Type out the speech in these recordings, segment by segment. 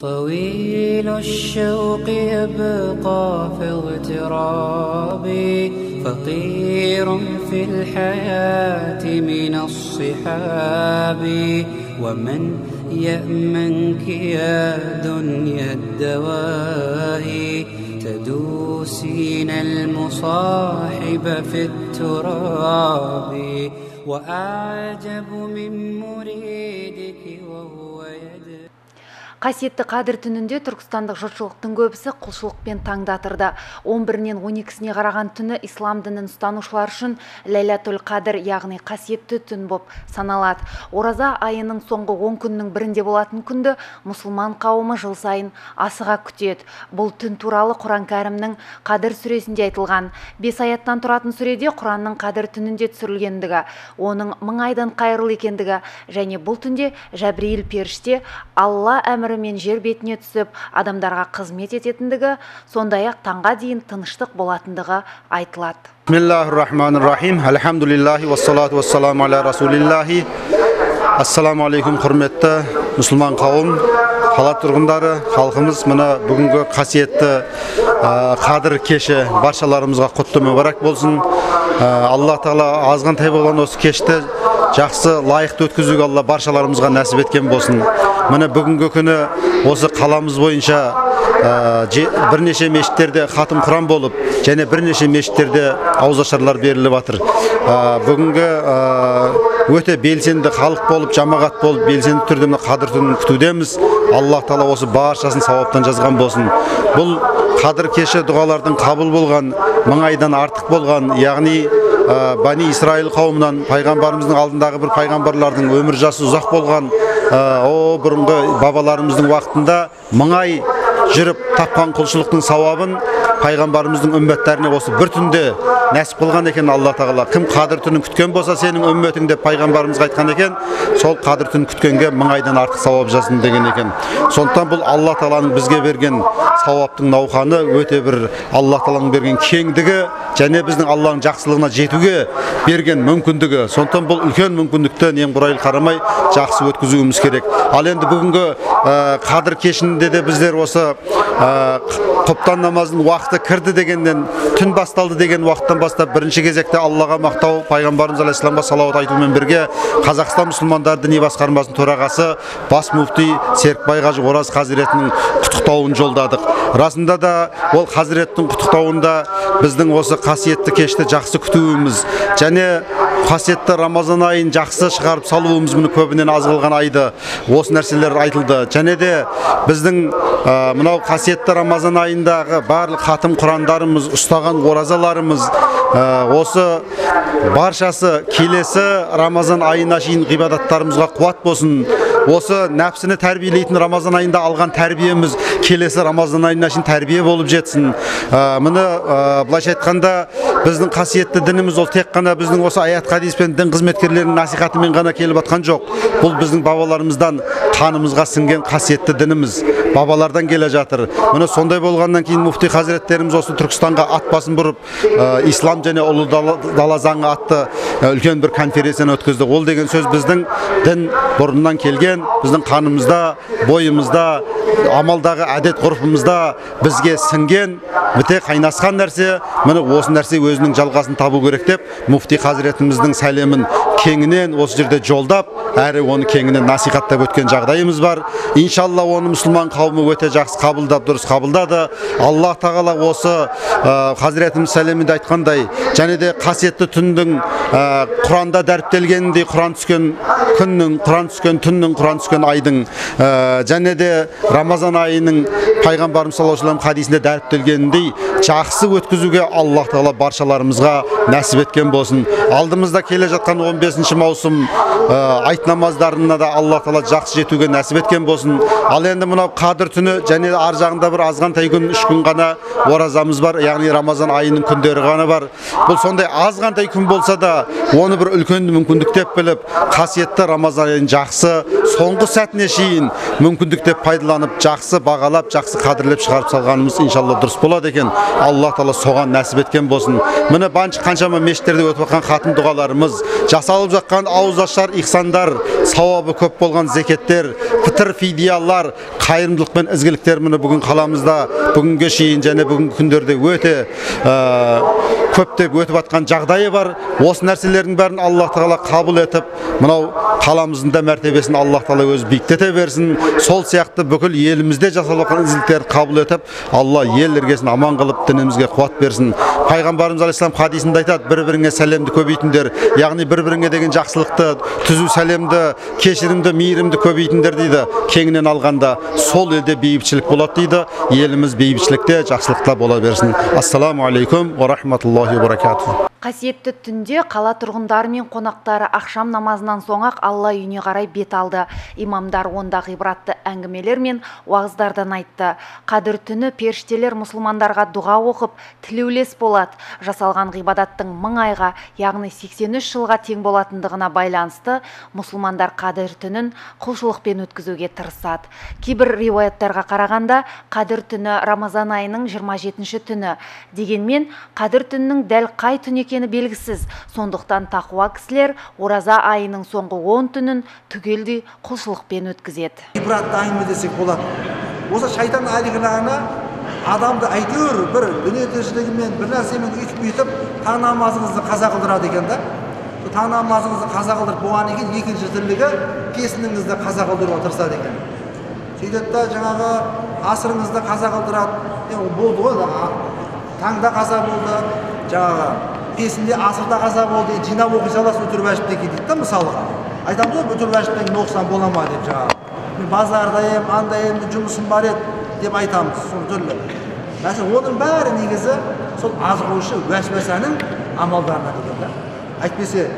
طويل الشوق يبقى في اغترابي فقير في الحياة من الصحاب. ومن يأمنك يا دنيا الدواهي تدوسين المصاحب في التراب. وأعجب من مريدك وهو қасиетті қадір түнінде түркістандық жұртшылықтың көбісі құлшылықпен таңдатырды. 11-нен 12-сіне қараған түні ислам дінін ұстанушылар үшін ләйләтүл қадір яғни қасиетті түн боп саналады. Ораза айының соңғы 10 күннің бірінде болатын күнді мұсылман қауымы жыл сайын асыға күтеді. Бұл түн туралы құран кәрімнің қадір сүресінде айтылған. Бес аяттан тұратын сүреде құранның қадір түнінде түсірілгендігі оның мың айдан қайырлы екендігі және бұл түнде жәбірейіл періште алла әмірімен жер бетіне түсіп адамдарға қызмет ететіндігі сондай ақ таңға дейін тыныштық болатындығы айтылады Bismillahirrahmanirrahim. Elhamdülillahi ve salatu ve selamu ala Resulillahi. Ассаламу алейкум құрметті мұсылман қауым, қала тұрғындары, халқымыз мына бүгінгі қасиетті қадір кеші баршаларымызға құтты мүбәрәк болсын. Алла тағала азғантай болған осы кешті жақсы лайықты өткізуге алла баршаларымызға нәсіп еткен болсын. Міне бүгінгі күні осы қаламыз бойынша ә, бірнеше мешіттерде хатым құран болып және бірнеше мешіттерде ауызашарлар беріліп жатыр Ә, бүгінгі ә, өте белсенді халық болып жамағат болып белсенді түрде мына қадір түнін күтудеміз. Аллах тағала осы баршасын сауаптан жазған болсын. Бұл қадір кеші дұғалардың қабыл болған мың айдан артық болған яғни бани исраил қауымынан пайғамбарымыздың алдындағы бір пайғамбарлардың өмір жасы ұзақ болған ә, о бұрынғы бабаларымыздың уақытында мың ай жүріп тапқан құлшылықтың сауабын пайғамбарымыздың үмбеттеріне осы бір түнде нәсіп қылған екен алла тағала. Кім қадір түнін күткен болса сенің үмметің деп пайғамбарымыз айтқан екен сол қадір түнін күткенге мың айдан артық сауап жазсын деген екен. Сондықтан бұл алла тағаланың бізге берген сауаптың науқаны өте бір алла тағаланың берген кеңдігі және біздің алланың жақсылығына жетуге берген мүмкіндігі. Сондықтан бұл үлкен мүмкіндікті немқұрайлы қарамай жақсы өткізуіміз керек. Ал енді бүгінгі ә, қадір кешінде де біздер осы ә, құптан намазының уақыты кірді дегеннен түн басталды деген уақыттан бастап бірінші кезекте аллаға мақтау пайғамбарымыз алейхисаламға салауат айтумен бірге қазақстан мұсылмандар діни басқармасының төрағасы бас муфти серікбай қажы ораз хазіретінің құттықтауын жолдадық. Расында да ол хазіреттің құттықтауында біздің осы қасиетті кешті жақсы күтуіміз және қасиетті рамазан айын жақсы шығарып салуымыз міне көбінен аз қалған айды осы нәрселер айтылды. Және де біздің ә, мынау қасиетті рамазан айындағы барлық хатым құрандарымыз ұстаған оразаларымыз ә, осы баршасы келесі рамазан айына шейін ғибадаттарымызға қуат болсын. Осы нәпсіні тәрбиелейтін рамазан айында алған тәрбиеміз келесі рамазан айына шейін тәрбие болып жетсін. Міне былайша айтқанда біздің қасиетті дініміз ол тек қана біздің осы аят хадис пен дін қызметкерлерінің насихатымен ғана келіп жатқан жоқ. Бұл біздің бабаларымыздан қанымызға сіңген қасиетті дініміз бабалардан келе жатыр. Міне сондай болғаннан кейін муфти хазіреттеріміз осы түркістанға ат басын бұрып ә, ислам және ұлы дала, дала заңы атты үлкен бір конференцияны өткізді ол деген сөз біздің дін бұрыннан келген біздің қанымызда бойымызда амалдағы әдет ғұрпымызда бізге сіңген біте қайнасқан нәрсе міне осы нәрсе өзінің жалғасын табу керек деп муфти хазіретіміздің сәлемін кеңінен осы жерде жолдап әрі оны кеңінен насихаттап өткен жағдайымыз бар. Иншалла оны мұсылман қауымы өте жақсы қабылдап дұрыс қабылдады. Аллах тағала осы ә, хазіретіміз сәлемінде айтқандай және де қасиетті түндің құранда дәріптелгеніндей құран түскен күннің құран түскен түннің құран түскен айдың ә, және де рамазан айының пайғамбарымыз саллаллаху алейхи хадисінде дәріптелгеніндей жақсы өткізуге аллах тағала баршаларымызға нәсіп еткен болсын. Алдымызда келе жатқан 15 маусым ә, айт намаздарына да алла тағала жақсы жетуге нәсіп еткен болсын. Ал енді мынау қадір түні және ар жағында бір азғантай күн үш күн ғана оразамыз бар. Яғни рамазан айының күндері ғана бар. Бұл сондай азғантай күн болса да оны бір үлкен мүмкіндік деп біліп қасиетті рамазан айын жақсы соңғы сәтіне шейін мүмкіндік деп пайдаланып жақсы бағалап жақсы қадірлеп шығарып салғанымыз иншалла дұрыс болады екен. Алла тағала соған нәсіп еткен болсын. Міне қаншама мешіттерде өтіп жатқан хатым дұғаларымыз жасалып жатқан ауызашар ихсандар сауабы көп болған зекеттер пітір фидиялар қайырымдылық пен ізгіліктер міне бүгін қаламызда. Бүгінге шейін және бүгінгі күндерде өте көптеп өтіп жатқан жағдайы бар. Осы нәрселердің бәрін аллах тағала қабыл етіп мынау қаламыздың да мәртебесін аллах тағала өзі биіктете берсін. Сол сияқты бүкіл елімізде жасалып жатқан ізгіліктерді қабыл етіп алла ел іргесін аман қылып дінімізге қуат берсін. Пайғамбарымыз алейхисалам хадисінде айтады бір біріңе сәлемді көбейтіңдер яғни бір біріңе деген жақсылықты түзу сәлемді кешірімді мейірімді көбейтіңдер дейді. Кеңінен алғанда сол елде бейбітшілік болады дейді. Еліміз бейбітшілікте жақсылықта бола берсін. Ассаламу алейкум рахматуллахи баракату қасиетті түнде қала тұрғындары мен қонақтары ақшам намазынан соң ақ алла үйіне қарай бет алды. Имамдар онда ғибратты әңгімелер мен уағыздардан айтты. Қадір түні періштелер мұсылмандарға дұға оқып тілеулес болады. Жасалған ғибадаттың мың айға яғни 83 жылға тең болатындығына байланысты мұсылмандар қадір түнін құлшылықпен өткізуге тырысады. Кейбір риуаяттарға қарағанда қадір түні рамазан айының 27 түні дегенмен қадір түнінің дәл қай түн екені белгісіз. Сондықтан тақуа кісілер ораза айының соңғы он түнін түгелдей құлшылықпен өткізеді ғибратты әңгіме десек болады осы шайтан әлихлағына адамды әйтеуір бір дүние тіршілігімен бір нәрсемен үйтіп бүйтіп таң намазыңызды қаза қылдырады екен да. Таң намазыңызды қаза қылдырып болғаннан кейін екінші тірлігі кесініңізді қаза қылдыруға тырысады екен. Сөйтеді да жаңағы асырыңызды қаза қылдырады. Болды ғой таңда қаза болды жаңағы бесінде асырда қаза болды жинап оқи саласыз өтір уәжіптен кейін дейді да мысалға. Айтамыз ғой өтір уәжіптен кейін оқысам бола ма деп жаңағы. Мен базарда ем анда ем жұмысым бар еді деп айтамыз сол түрлі мәселен оның бәрі негізі сол азғырушы уәсуәсаның амалдарына деген да әйтпесе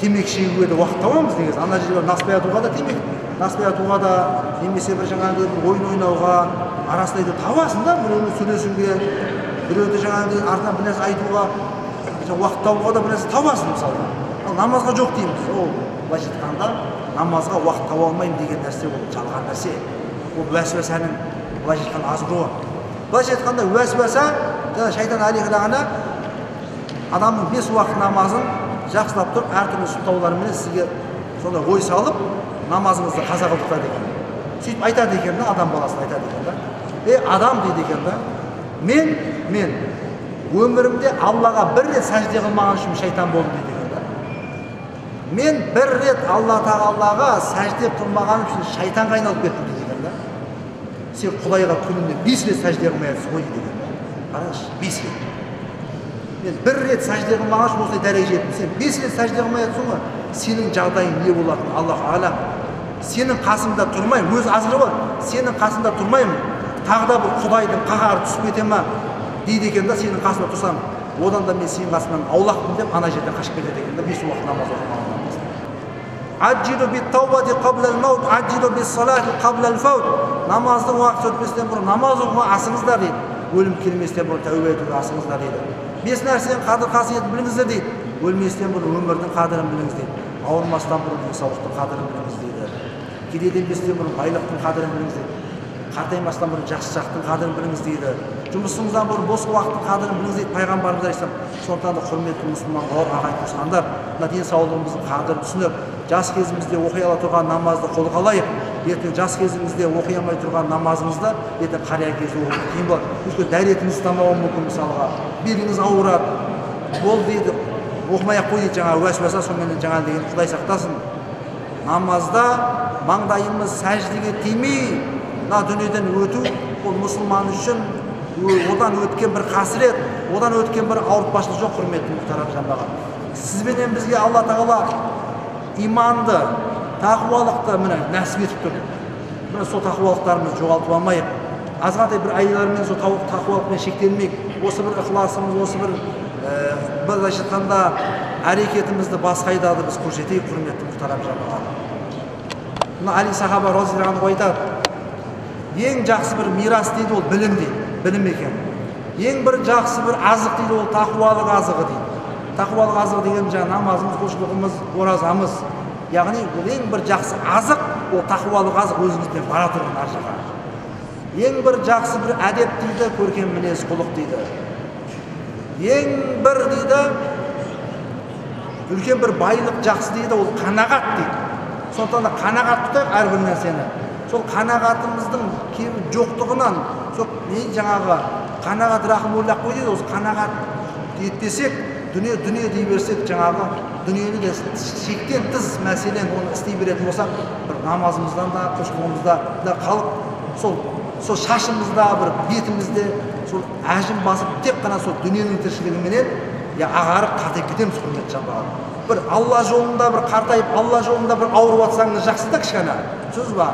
темекі шегуге де уақыт табамыз негізі ана жерде наспай атуға да темекі наспай атуға да немесе бір жаңағыдай ойын ойнауға арасында табасың да біреумен сөйлесуге біреуді жаңағыдай артынан бір нәрсе айтуға уақыт табуға да бір нәрсе табасың мысалға намазға жоқ дейміз. Ол былайша айтқанда намазға уақыт таба алмаймын деген нәрсе ол жалған нәрсе. Ол уәсуәсаның былайша айтқанда азғыруы. Былайша айтқанда уәсуәса шайтан әлихлағана адамның бес уақыт намазын жақсылап тұрып әртүрлі сылтауларменен сізге сондай ой салып намазыңызды қаза қылдыртады екен сөйтіп айтады екен да адам баласына айтады екен да. Е адам дейді екен да мен мен өмірімде аллаға бір рет сәжде қылмаған үшін шайтан болдым дейді. Мен бір рет алла тағалаға сәжде қылмағаным үшін шайтанға айналып кеттім екен да сен құдайға күніне бес рет сәжде қылмай жатрсың ғой да қараңызшы бес рет мен бір рет сәжде қылмаған үшін осындай дәрежеге жеттім сен бес рет сәжде қылмай жатрсың ғой сенің жағдайың не болатынын аллах алам сенің қасыңда тұрмаймын өзі азғырып сенің қасыңда тұрмаймын тағы да бір құдайдың қаһары түсіп кете ма? дейді екен да сенің қасыңда тұрсам одан да мен сенің қасыңнан аулақпын деп ана жерден қашып кетеді екен да бес уақыт намаз оқымағаннан намаздың уақыты өтпестен бұрын намаз оқуға асыңыздар дейді өлім келместен бұрын тәубе етуге асыңыздар дейді бес нәрсенің қадір қасиетін біліңіздер дейді өлместен бұрын өмірдің қадірін біліңіз дейді ауырмастан бұрын денсаулықтың қадірін біліңіз дейді кедейленбестен бұрын байлықтың қадірін біліңіз дейді қартаймастан бұрын жақсы жақтың қадірін біліңіз дейді жұмысыңыздан бұрын бос уақыттың қадірін біліңіз дейді пайғамбарымыз алейхисалам сондықтан да құрметті мұсылман бауыр ағайын туысқандар мына денсаулығымыздың қадірін түсініп жас кезімізде оқи ала тұрған намазды қолға алайық. Ертең жас кезіңізде оқи алмай тұрған намазыңызды ертең қария кезде оқу қиын болады өйткені дәретіңіз тамауы мүмкін мысалға. Беліңіз ауырады. Болды дейді. Оқымай ақ қой дейді жаңағы уәсуаса соныменен жаңағы деген құдай сақтасын. Намазда маңдайымыз сәждеге тимей мына дүниеден өту ол мұсылман үшін одан өткен бір қасірет одан өткен бір ауыртпашылық жоқ құрметті мұхтарам жандағар сізбенен бізге алла тағала иманды тақуалықты міне нәсіп етіп тұр міне сол тақуалықтарымызды жоғалтып алмайық азғантай бір айлармен сол тақуалықпен шектелмейік осы бір ықыласымыз осы бір ә, былайша айтқанда әрекетімізді басқа айдады біз көрсетейік құрметті мұхтарам жандағар мына әли сахаба разиаллаху айтады ең жақсы бір мирас дейді ол білім дейді білім екен ең бір жақсы бір азық дейді ол тақуалық азығы дейді тақуалық азығы деген жаңағы намазымыз құлшылығымыз оразамыз. Яғни ол ең бір жақсы азық ол тақуалық азық өзіңізбен бара тұрған ар жаққа ең бір жақсы бір әдеп дейді көркем мінез құлық дейді. Ең бір дейді үлкен бір байлық жақсы дейді ол қанағат дейді. Сондықтан да қанағат тұтайық әрбір нәрсені. Сол қанағатымыздың жоқтығынан сол жаңағы қанағат рахымуллах қой дейді осы қанағат етпесек дүние дүние дей берсек жаңағы дүниені де шектен тыс мәселен оны істей беретін болсақ бір намазымыздан да құлшылығымызда да қалып сол сол шашымызда бір бетімізде сол әжім басып тек қана сол дүниенің тіршілігіменен я ағарып қатайып кетеміз құрметті жандар бір алла жолында бір қартайып алла жолында бір ауырып жатсаңыз жақсы да кішкене түсінесіз ба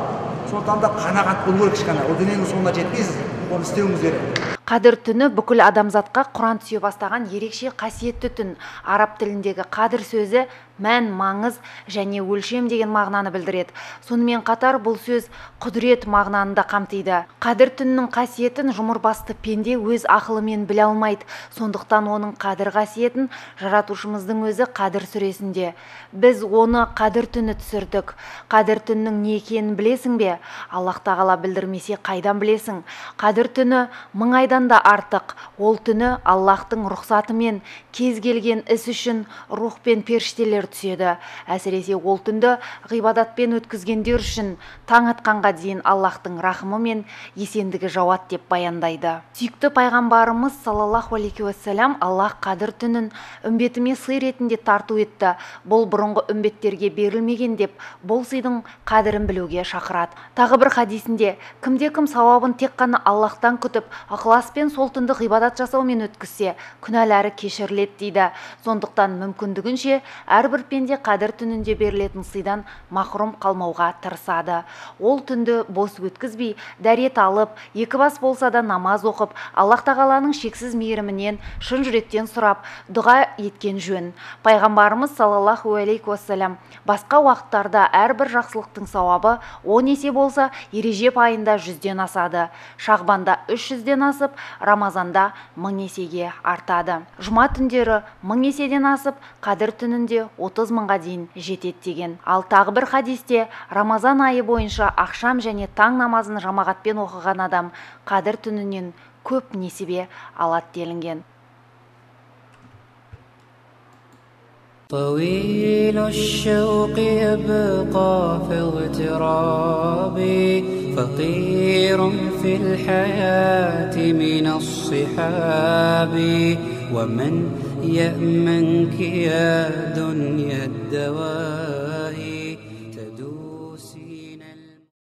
сондықтан да қанағат болу керек кішкене ол дүниенің соңына жетпейсіз оны істеуіңіз керек қадір түні бүкіл адамзатқа құран түсе бастаған ерекше қасиетті түн. Араб тіліндегі қадір сөзі мән маңыз және өлшем деген мағынаны білдіреді. Сонымен қатар бұл сөз құдірет мағынаны да қамтиды. Қадір түннің қасиетін жұмыр басты пенде өз ақылымен біле алмайды. Сондықтан оның қадір қасиетін жаратушымыздың өзі қадір сүресінде. Біз оны қадір түні түсірдік. Қадір түннің не екенін білесің бе? Аллах тағала білдірмесе қайдан білесің? Қадір түні мың айдан да артық. Ол түні аллахтың рұқсатымен кез келген іс үшін рух пен періштелер түседі әсіресе ол түнді ғибадатпен өткізгендер үшін таң атқанға дейін аллахтың рахымы мен есендігі жауады деп баяндайды. Сүйікті пайғамбарымыз саллаллаху алейхи уассалам аллах қадір түнін үмбетіме сый ретінде тарту етті. Бұл бұрынғы үмбеттерге берілмеген деп бұл сыйдың қадірін білуге шақырады. Тағы бір хадисінде кімде кім сауабын тек қана аллахтан күтіп ықыласпен сол түнді ғибадат жасаумен өткізсе күнәлары кешіріледі дейді. Сондықтан мүмкіндігінше әрбір пенде қадір түнінде берілетін сыйдан махрұм қалмауға тырысады. Ол түнді бос өткізбей дәрет алып екі бас болса да намаз оқып аллах тағаланың шексіз мейірімінен шын жүректен сұрап дұға еткен жөн. Пайғамбарымыз саллаллаху алейхи уассалам басқа уақыттарда әрбір жақсылықтың сауабы он есе болса ережеп айында жүзден асады. Шағбанда үш жүзден асып рамазанда мың есеге артады. Жұма түндері мың еседен асып қадір түнінде 30 мыңға дейін жетеді деген ал тағы бір хадисте рамазан айы бойынша ақшам және таң намазын жамағатпен оқыған адам қадір түнінен көп несібе алады делінген طويل الشوق يبقى في اغترابي فقير في الحياة من الصحاب ومن يأمنك يا دنيا الدوائي